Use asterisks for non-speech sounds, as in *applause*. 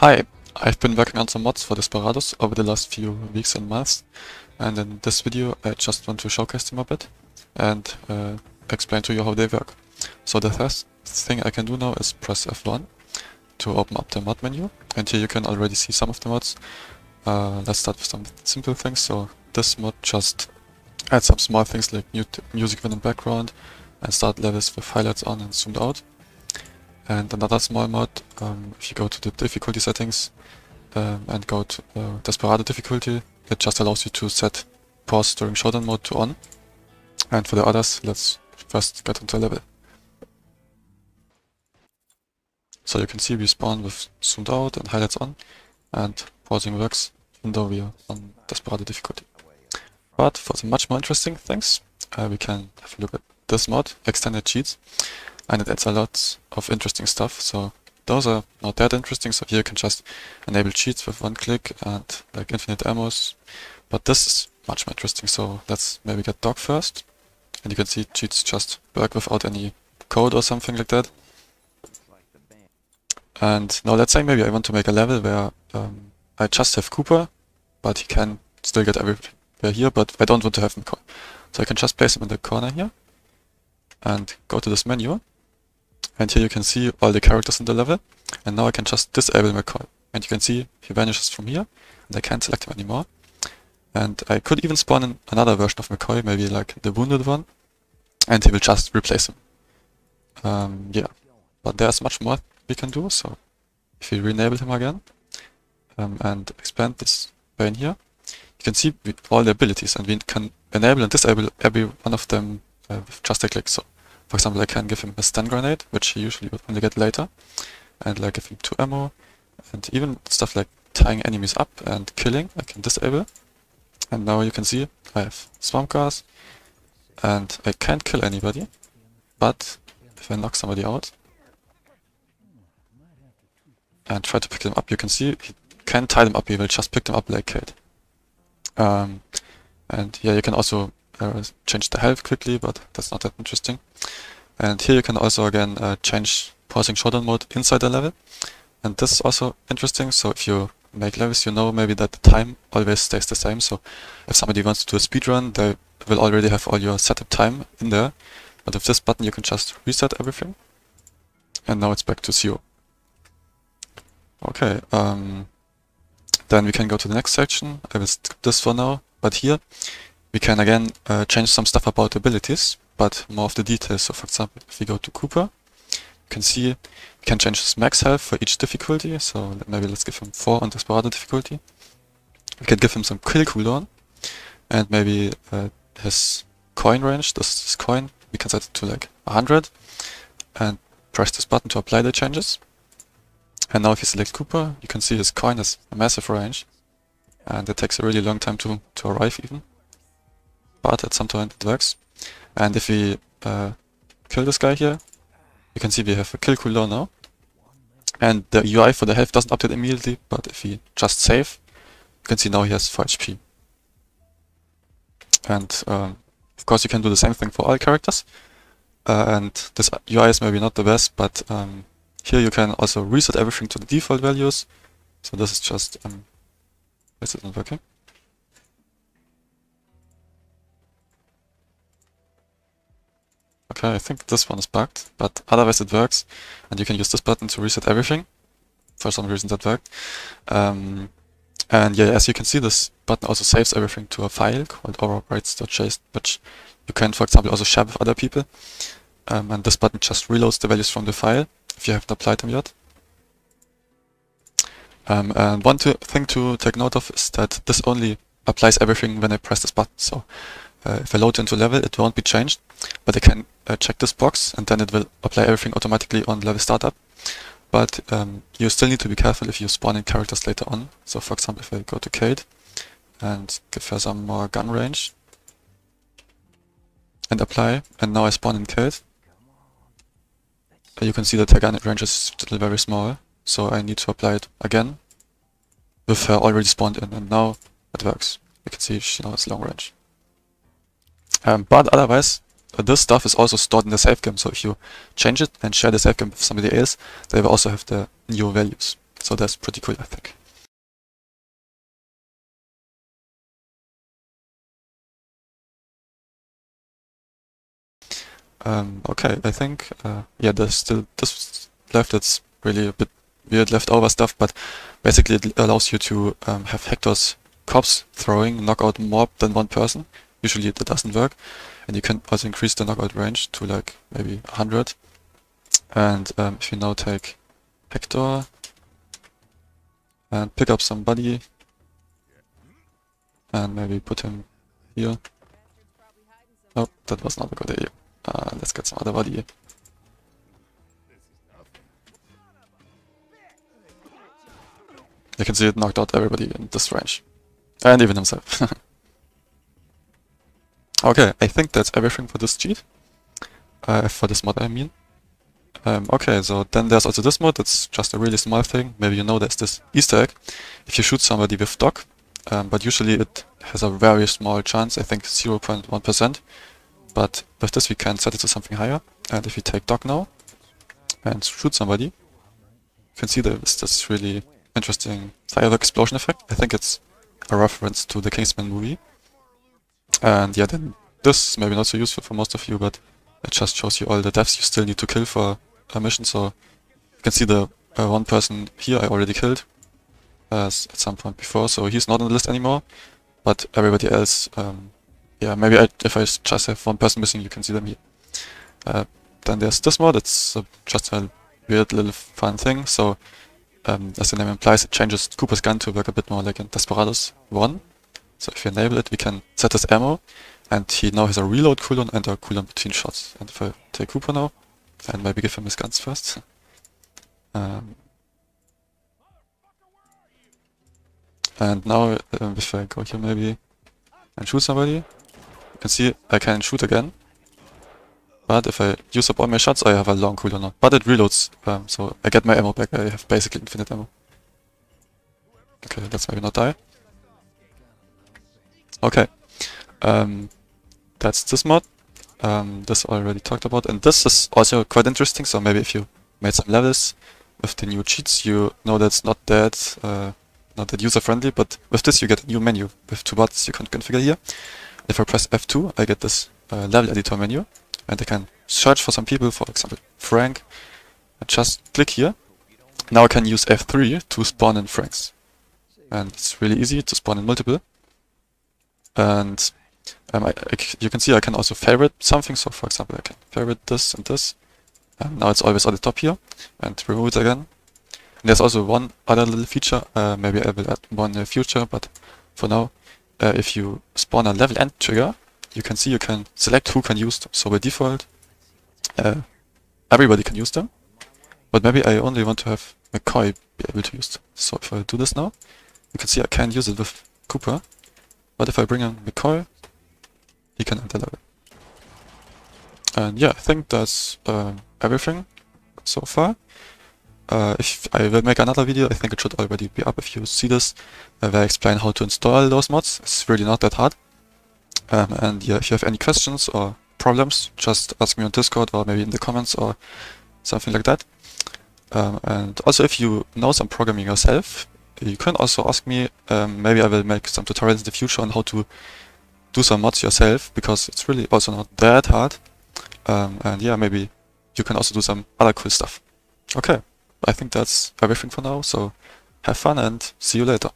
Hi, I've been working on some mods for Desperados over the last few weeks and months, and in this video I just want to showcase them a bit and uh, explain to you how they work. So the first thing I can do now is press F1 to open up the mod menu, and here you can already see some of the mods. Uh, let's start with some simple things. So this mod just adds some small things like mute music in the background and start levels with highlights on and zoomed out. And another small mod, um, if you go to the difficulty settings um, and go to uh, Desperado difficulty, it just allows you to set pause during showdown mode to on. And for the others, let's first get into a level. So you can see we spawn with zoomed out and highlights on, and pausing works even though we are on Desperado difficulty. But for the much more interesting things, uh, we can have a look at this mod, Extended Cheats and it adds a lot of interesting stuff. So those are not that interesting. So here you can just enable cheats with one click and like infinite ammos. But this is much more interesting. So let's maybe get Doc first. And you can see cheats just work without any code or something like that. And now let's say maybe I want to make a level where um, I just have Cooper, but he can still get everywhere here, but I don't want to have him. So I can just place him in the corner here and go to this menu and here you can see all the characters in the level. And now I can just disable McCoy. And you can see he vanishes from here. And I can't select him anymore. And I could even spawn in another version of McCoy, maybe like the wounded one. And he will just replace him. Um, yeah. But there's much more we can do. So if we re-enable him again um, and expand this pane here, you can see all the abilities and we can enable and disable every one of them uh, with just a click. So for example, I can give him a stun grenade, which he usually would only get later, and like give him 2 ammo, and even stuff like tying enemies up and killing, I can disable. And now you can see I have swamp gas, and I can't kill anybody, but if I knock somebody out and try to pick them up, you can see he can't tie them up, he will just pick them up like Kate. Um, and yeah, you can also uh, change the health quickly, but that's not that interesting. And here you can also again uh, change pausing showdown mode inside the level. And this is also interesting. So if you make levels, you know maybe that the time always stays the same. So if somebody wants to do a speed run, they will already have all your setup time in there. But with this button, you can just reset everything. And now it's back to zero. Okay, um, then we can go to the next section. I will skip this for now. But here, we can again uh, change some stuff about abilities but more of the details. So for example, if we go to Cooper, you can see we can change his max health for each difficulty. So maybe let's give him 4 on Desperado difficulty. We can give him some kill cooldown and maybe uh, his coin range, this, this coin, we can set it to like 100 and press this button to apply the changes. And now if you select Cooper, you can see his coin has a massive range and it takes a really long time to, to arrive even. At some point it works. And if we uh, kill this guy here, you can see we have a kill cooldown now. And the UI for the health doesn't update immediately, but if we just save, you can see now he has 4 HP. And um, of course you can do the same thing for all characters. Uh, and this UI is maybe not the best, but um, here you can also reset everything to the default values. So this is just, um, is it not working? Okay, I think this one is bugged, but otherwise it works. And you can use this button to reset everything. For some reason that worked. Um, and yeah, as you can see, this button also saves everything to a file called overwrites.json, which you can, for example, also share with other people. Um, and this button just reloads the values from the file, if you haven't applied them yet. Um, and one to, thing to take note of is that this only applies everything when I press this button. So uh, if I load into level, it won't be changed, but I can uh, check this box and then it will apply everything automatically on level startup. But um, you still need to be careful if you spawn in characters later on. So for example, if I go to Kate and give her some more gun range and apply, and now I spawn in Kate, you can see that her gun range is still very small, so I need to apply it again with her already spawned in, and now it works. You can see she now has long range. Um, but otherwise, this stuff is also stored in the save game. So if you change it and share the save game with somebody else, they will also have the new values. So that's pretty cool, I think. Um, okay, I think, uh, yeah, there's still this left that's really a bit weird leftover stuff, but basically it allows you to um, have Hector's cops throwing knock out more than one person. Usually that doesn't work. And you can also increase the knockout range to like maybe 100. And um, if you now take Hector and pick up somebody and maybe put him here. Oh, that was not a good idea. Uh, let's get some other body. You can see it knocked out everybody in this range. And even himself. *laughs* okay, I think that's everything for this cheat. Uh, for this mod, I mean. Um, okay, so then there's also this mod, it's just a really small thing. Maybe you know there's this easter egg. If you shoot somebody with Doc, um, but usually it has a very small chance, I think 0.1%. But with this we can set it to something higher. And if we take Doc now and shoot somebody, you can see there's this really interesting firework explosion effect. I think it's a reference to the Kingsman movie. And yeah, then this is maybe not so useful for most of you, but it just shows you all the deaths you still need to kill for a mission. So you can see the uh, one person here I already killed uh, at some point before, so he's not on the list anymore. But everybody else, um, yeah, maybe I, if I just have one person missing, you can see them here. Uh, then there's this mod, it's just a weird little fun thing. So um, as the name implies, it changes Cooper's gun to work a bit more like in Desperados 1. So if we enable it, we can set his ammo, and he now has a reload cooldown and a cooldown between shots. And if I take Cooper now, and maybe give him his guns first. um, and now, uh, if I go here maybe and shoot somebody, you can see I can shoot again. But if I use up all my shots, I have a long cooldown now. But it reloads, um, so I get my ammo back. I have basically infinite ammo. Okay, let's maybe not die. Okay. Um, that's this mod. Um, this already talked about. And this is also quite interesting, so maybe if you made some levels with the new cheats, you know that's not that, uh, not that user-friendly, but with this you get a new menu with two buttons you can configure here. If I press F2, I get this uh, level editor menu and I can search for some people, for example, Frank. I just click here. Now I can use F3 to spawn in Franks. And it's really easy to spawn in multiple. And um, I, I, you can see I can also favorite something. So for example, I can favorite this and this. And now it's always at the top here. And remove it again. And there's also one other little feature. Uh, maybe I will add one in the future, but for now, uh, if you spawn a level end trigger, you can see you can select who can use them. So by default, uh, everybody can use them. But maybe I only want to have McCoy be able to use them. So if I do this now, you can see I can use it with Cooper. But if I bring in McCoy, he can enter level. And yeah, I think that's uh, everything so far. Uh, if I will make another video, I think it should already be up if you see this, uh, where I explain how to install those mods. It's really not that hard. Um, and yeah, if you have any questions or problems, just ask me on Discord or maybe in the comments or something like that. Um, and also if you know some programming yourself, you can also ask me, um, maybe I will make some tutorials in the future on how to do some mods yourself, because it's really also not that hard. Um, and yeah, maybe you can also do some other cool stuff. Okay, I think that's everything for now, so have fun and see you later.